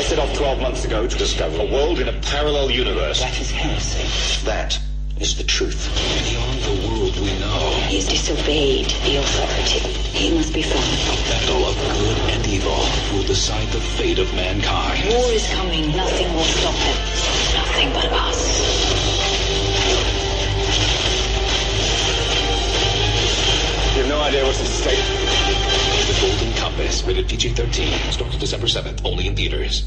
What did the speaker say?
I set off 12 months ago to discover a world in a parallel universe. That is heresy. That is the truth. Beyond the world we know. He has disobeyed the authority. He must be found. A battle of good and evil will decide the fate of mankind. War is coming. Nothing will stop him. Nothing but us. You have no idea what's at stake. Rated PG-13, starts December 7th, only in theaters.